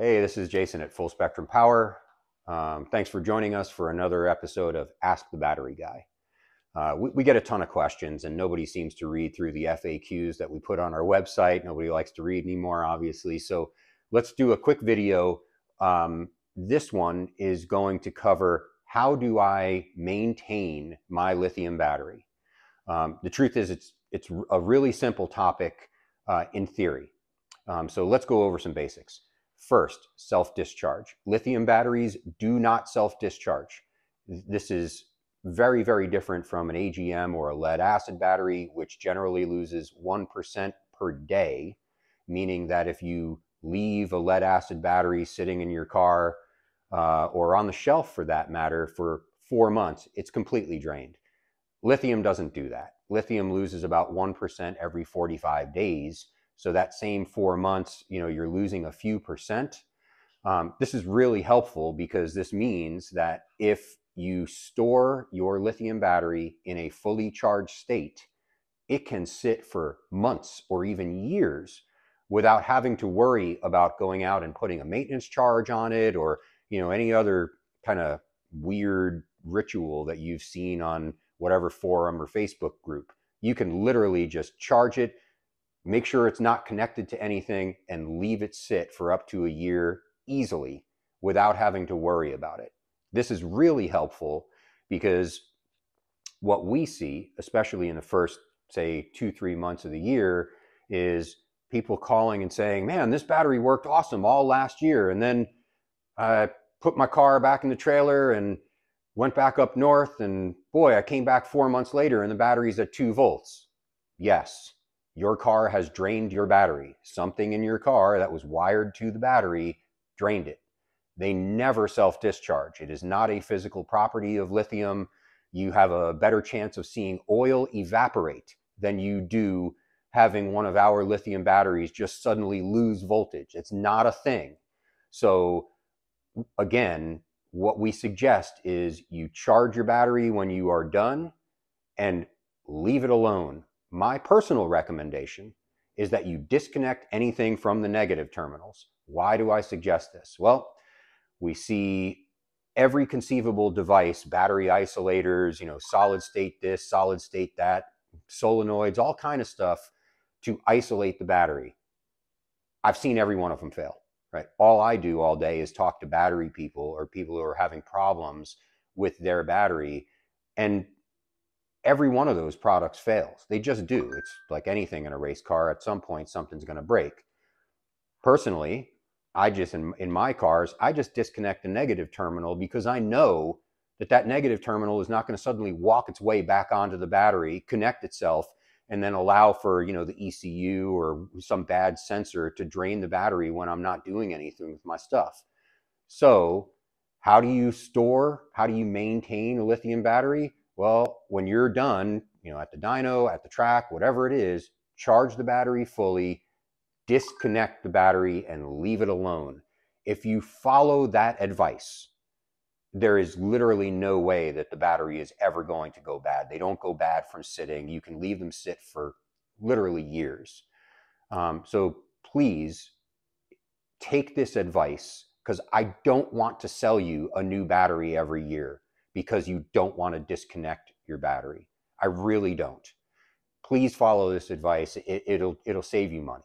Hey, this is Jason at Full Spectrum Power. Um, thanks for joining us for another episode of Ask the Battery Guy. Uh, we, we, get a ton of questions, and nobody seems to read through the FAQs that we put on our website. Nobody likes to read anymore, obviously. So let's do a quick video. Um, this one is going to cover how do I maintain my lithium battery. Um, the truth is, it's it's a really simple topic uh, in theory. Um, so let's go over some basics. First, self discharge. Lithium batteries do not self discharge. This is very, very different from an AGM or a lead acid battery, which generally loses 1% per day, meaning that if you leave a lead acid battery sitting in your car uh, or on the shelf for that matter for four months, it's completely drained. Lithium doesn't do that. Lithium loses about 1% every 45 days. So that same four months, you know, you're losing a few percent. Um, this is really helpful because this means that if you store your lithium battery in a fully charged state, it can sit for months or even years without having to worry about going out and putting a maintenance charge on it or you know any other kind of weird ritual that you've seen on whatever forum or Facebook group. You can literally just charge it, make sure it's not connected to anything, and leave it sit for up to a year easily without having to worry about it. This is really helpful because what we see, especially in the first, say, two, three months of the year, is people calling and saying, man, this battery worked awesome all last year. And then I put my car back in the trailer and went back up north. And boy, I came back four months later and the battery's at two volts. Yes, your car has drained your battery. Something in your car that was wired to the battery drained it. They never self discharge. It is not a physical property of lithium. You have a better chance of seeing oil evaporate than you do having one of our lithium batteries just suddenly lose voltage. It's not a thing. So, again, what we suggest is you charge your battery when you are done and leave it alone. My personal recommendation is that you disconnect anything from the negative terminals. Why do I suggest this? Well, we see every conceivable device, battery isolators, you know, solid state this, solid state that, solenoids, all kind of stuff to isolate the battery. I've seen every one of them fail, right? All I do all day is talk to battery people or people who are having problems with their battery. And every one of those products fails. They just do. It's like anything in a race car. At some point, something's going to break. Personally, I just in, in my cars, I just disconnect the negative terminal because I know that that negative terminal is not going to suddenly walk its way back onto the battery, connect itself, and then allow for you know the ECU or some bad sensor to drain the battery when I'm not doing anything with my stuff. So, how do you store? How do you maintain a lithium battery? Well, when you're done, you know, at the dyno, at the track, whatever it is, charge the battery fully, disconnect the battery and leave it alone. If you follow that advice, there is literally no way that the battery is ever going to go bad. They don't go bad from sitting. You can leave them sit for literally years. Um, so please take this advice because I don't want to sell you a new battery every year because you don't want to disconnect your battery. I really don't. Please follow this advice. It, it'll it'll save you money.